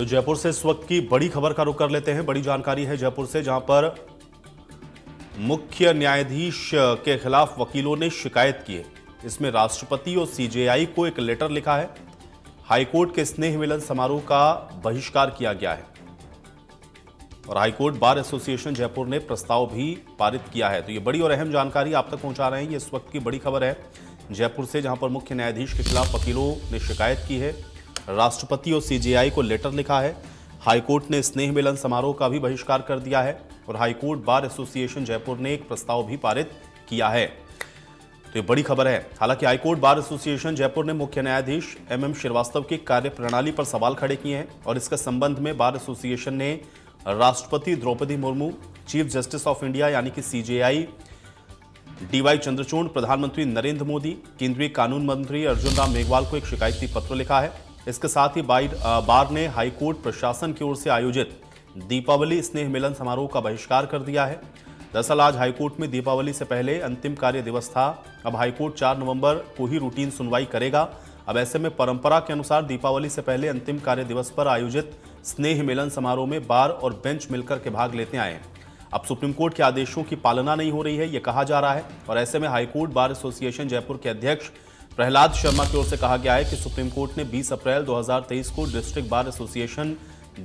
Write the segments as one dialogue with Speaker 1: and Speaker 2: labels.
Speaker 1: तो जयपुर से इस वक्त की बड़ी खबर का रुख कर लेते हैं। बड़ी जानकारी है जयपुर से, जहाँ पर मुख्य न्यायाधीश के खिलाफ वकीलों ने शिकायत की है। इसमें राष्ट्रपति और सीजेआई को एक लेटर लिखा है। हाईकोर्ट के स्नेह मिलन समारोह का बहिष्कार किया गया है। और हाईकोर्ट बार एसोसिएशन जयपुर ने प्रस्ताव भी पारित किया है। तो ये बड़ी और अहम जानकारी आप तक पहुँचा रहे हैं। ये इस वक्त की बड़ी खबर है जयपुर से, जहाँ पर मुख्य न्यायाधीश के खिलाफ वकीलों ने शिकायत की है। राष्ट्रपति और सीजेआई को लेटर लिखा है। हाईकोर्ट ने स्नेह मिलन समारोह का भी बहिष्कार कर दिया है और हाईकोर्ट बार एसोसिएशन जयपुर ने एक प्रस्ताव भी पारित किया है। तो ये बड़ी खबर है। हालाँकि हाईकोर्ट बार एसोसिएशन जयपुर ने मुख्य न्यायाधीश एम एम श्रीवास्तव की कार्यप्रणाली पर सवाल खड़े किए हैं और इसके संबंध में बार एसोसिएशन ने राष्ट्रपति Droupadi Murmu, chief justice of India यानी कि सीजेआई, डीवाई चंद्रचूड़, प्रधानमंत्री नरेंद्र मोदी, केंद्रीय कानून मंत्री अर्जुन राम मेघवाल को एक शिकायती पत्र लिखा है। इसके साथ ही बार ने हाईकोर्ट प्रशासन की ओर से आयोजित दीपावली स्नेह मिलन समारोह का बहिष्कार कर दिया है। दरअसल आज हाईकोर्ट में दीपावली से पहले अंतिम कार्य दिवस था। अब हाईकोर्ट 4 नवंबर को ही रूटीन सुनवाई करेगा। अब ऐसे में परंपरा के अनुसार दीपावली से पहले अंतिम कार्य दिवस पर आयोजित स्नेह मिलन समारोह में बार और बेंच मिलकर के भाग लेते आए हैं। अब सुप्रीम कोर्ट के आदेशों की पालना नहीं हो रही है, ये कहा जा रहा है। और ऐसे में हाईकोर्ट बार एसोसिएशन जयपुर के अध्यक्ष प्रहलाद शर्मा की ओर से कहा गया है कि सुप्रीम कोर्ट ने 20 अप्रैल 2023 को district bar association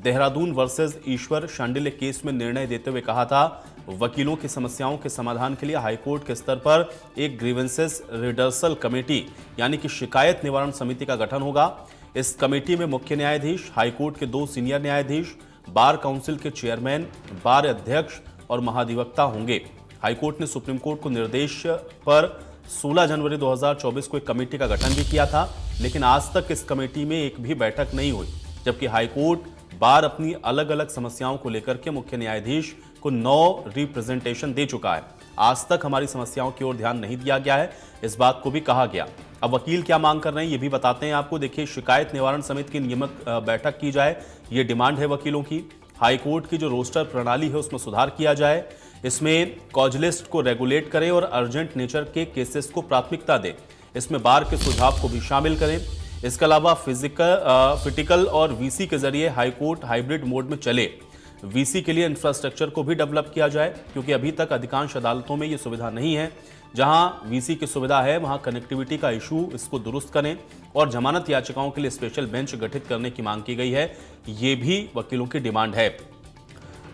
Speaker 1: Dehradun versus Ishwar Shandilya case में निर्णय देते हुए कहा था, वकीलों की समस्याओं के समाधान के लिए हाईकोर्ट के स्तर पर एक ग्रीवेंसेस रिडर्सल कमेटी, यानी कि शिकायत निवारण समिति का गठन होगा। इस कमेटी में मुख्य न्यायाधीश, हाईकोर्ट के दो सीनियर न्यायाधीश, बार काउंसिल के चेयरमैन, बार अध्यक्ष और महाधिवक्ता होंगे। हाईकोर्ट ने सुप्रीम कोर्ट को निर्देश पर 16 जनवरी 2024 को एक कमेटी का गठन भी किया था, लेकिन आज तक इस कमेटी में एक भी बैठक नहीं हुई, जबकि हाईकोर्ट बार अपनी अलग अलग समस्याओं को लेकर के मुख्य न्यायाधीश को नौ रिप्रेजेंटेशन दे चुका है। आज तक हमारी समस्याओं की ओर ध्यान नहीं दिया गया है, इस बात को भी कहा गया। अब वकील क्या मांग कर रहे हैं, ये भी बताते हैं आपको। देखिए, शिकायत निवारण समिति की नियमित बैठक की जाए, ये डिमांड है वकीलों की। हाईकोर्ट की जो रोस्टर प्रणाली है, उसमें सुधार किया जाए। इसमें कॉजलिस्ट को रेगुलेट करें और अर्जेंट नेचर के केसेस को प्राथमिकता दें। इसमें बार के सुझाव को भी शामिल करें। इसके अलावा फ़िज़िकल फिटिकल और वीसी के ज़रिए हाईकोर्ट हाइब्रिड मोड में चले। वीसी के लिए इंफ्रास्ट्रक्चर को भी डेवलप किया जाए, क्योंकि अभी तक अधिकांश अदालतों में ये सुविधा नहीं है। जहाँ वीसी की सुविधा है, वहाँ कनेक्टिविटी का इशू इसको दुरुस्त करें और जमानत याचिकाओं के लिए स्पेशल बेंच गठित करने की मांग की गई है। ये भी वकीलों की डिमांड है।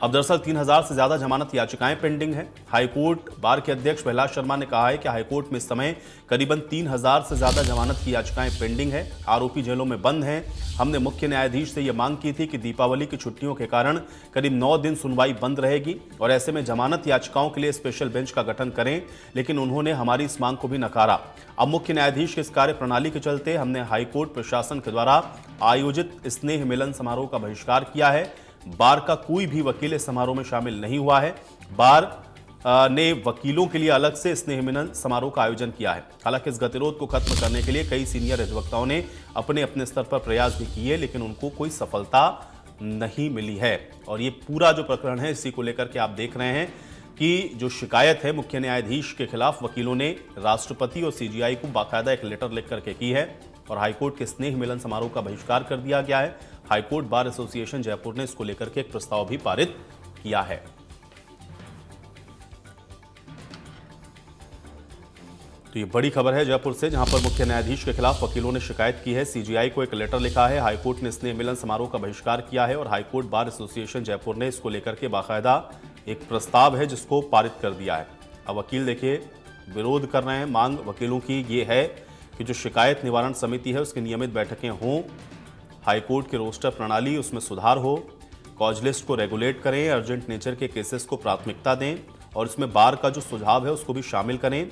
Speaker 1: अब दरअसल तीन हज़ार से ज़्यादा जमानत याचिकाएँ पेंडिंग हैं। हाईकोर्ट, बार के अध्यक्ष प्रहलाद शर्मा ने कहा है कि हाईकोर्ट में इस समय करीबन तीन हज़ार से ज़्यादा जमानत की याचिकाएँ पेंडिंग है। आरोपी जेलों में बंद हैं। हमने मुख्य न्यायाधीश से यह मांग की थी कि दीपावली की छुट्टियों के कारण करीब नौ दिन सुनवाई बंद रहेगी और ऐसे में जमानत याचिकाओं के लिए स्पेशल बेंच का गठन करें, लेकिन उन्होंने हमारी इस मांग को भी नकारा। अब मुख्य न्यायाधीश के इस कार्य प्रणाली के चलते हमने हाईकोर्ट प्रशासन के द्वारा आयोजित स्नेह मिलन समारोह का बहिष्कार किया है। बार का कोई भी वकील इस समारोह में शामिल नहीं हुआ है। बार ने वकीलों के लिए अलग से स्नेह मिलन समारोह का आयोजन किया है। हालाँकि इस गतिरोध को खत्म करने के लिए कई सीनियर अधिवक्ताओं ने अपने अपने स्तर पर प्रयास भी किए, लेकिन उनको कोई सफलता नहीं मिली है। और ये पूरा जो प्रकरण है, इसी को लेकर के आप देख रहे हैं कि जो शिकायत है, मुख्य न्यायाधीश के खिलाफ वकीलों ने राष्ट्रपति और सीजीआई को बाकायदा एक लेटर लिख करके की है और हाईकोर्ट के स्नेह मिलन समारोह का बहिष्कार कर दिया गया है। हाईकोर्ट बार एसोसिएशन जयपुर ने इसको लेकर के एक प्रस्ताव भी पारित किया है। तो ये बड़ी खबर है जयपुर से, जहाँ पर मुख्य न्यायाधीश के खिलाफ वकीलों ने शिकायत की है। सीजीआई को एक लेटर लिखा है, हाईकोर्ट ने स्नेह मिलन समारोह का बहिष्कार किया है और हाईकोर्ट बार एसोसिएशन जयपुर ने इसको लेकर के बाकायदा एक प्रस्ताव है जिसको पारित कर दिया है। अब वकील देखिए, विरोध कर रहे हैं, मांग वकीलों की ये है कि जो शिकायत निवारण समिति है, उसकी नियमित बैठकें हों हाईकोर्ट की रोस्टर प्रणाली, उसमें सुधार हो, कॉज लिस्ट को रेगुलेट करें अर्जेंट नेचर के केसेस को प्राथमिकता दें और इसमें बार का जो सुझाव है उसको भी शामिल करें।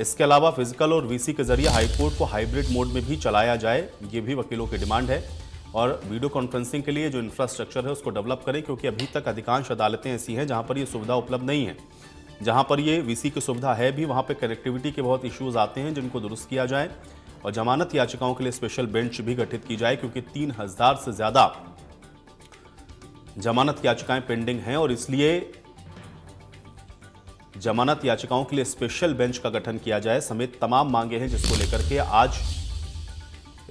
Speaker 1: इसके अलावा फ़िज़िकल और वीसी के ज़रिए हाईकोर्ट को हाइब्रिड मोड में भी चलाया जाए, ये भी वकीलों की डिमांड है। और वीडियो कॉन्फ्रेंसिंग के लिए जो इंफ्रास्ट्रक्चर है उसको डेवलप करें, क्योंकि अभी तक अधिकांश अदालतें ऐसी हैं जहाँ पर ये सुविधा उपलब्ध नहीं है। जहाँ पर ये वीसी की सुविधा है भी, वहाँ पर कनेक्टिविटी के बहुत इश्यूज़ आते हैं जिनको दुरुस्त किया जाए। और जमानत याचिकाओं के लिए स्पेशल बेंच भी गठित की जाए, क्योंकि तीन हज़ार से ज़्यादा जमानत याचिकाएँ पेंडिंग हैं और इसलिए जमानत याचिकाओं के लिए स्पेशल बेंच का गठन किया जाए समेत तमाम मांगे हैं जिसको लेकर के आज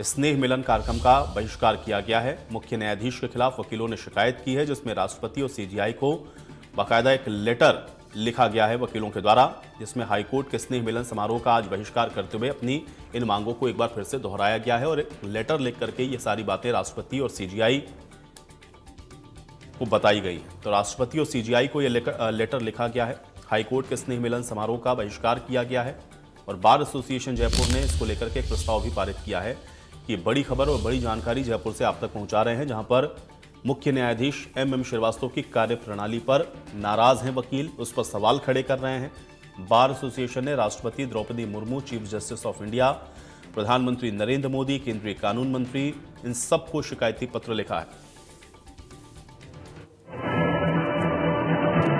Speaker 1: स्नेह मिलन कार्यक्रम का बहिष्कार किया गया है। मुख्य न्यायाधीश के खिलाफ वकीलों ने शिकायत की है, जिसमें राष्ट्रपति और सीजीआई को बाकायदा एक लेटर लिखा गया है वकीलों के द्वारा। जिसमें हाईकोर्ट के स्नेह मिलन समारोह का आज बहिष्कार करते हुए अपनी इन मांगों को एक बार फिर से दोहराया गया है और एक लेटर लिख करके ये सारी बातें राष्ट्रपति और सीजीआई को बताई गई है। तो राष्ट्रपति और सीजीआई को यह लेटर लिखा गया है। हाईकोर्ट के स्नेह मिलन समारोह का बहिष्कार किया गया है और बार एसोसिएशन जयपुर ने इसको लेकर के एक प्रस्ताव भी पारित किया है कि बड़ी खबर और बड़ी जानकारी जयपुर से आप तक पहुँचा रहे हैं, जहाँ पर मुख्य न्यायाधीश एम एम श्रीवास्तव की कार्य प्रणाली पर नाराज़ हैं वकील, उस पर सवाल खड़े कर रहे हैं। बार एसोसिएशन ने राष्ट्रपति Droupadi Murmu, chief justice of India, प्रधानमंत्री नरेंद्र मोदी, केंद्रीय कानून मंत्री, इन सबको शिकायती पत्र लिखा है।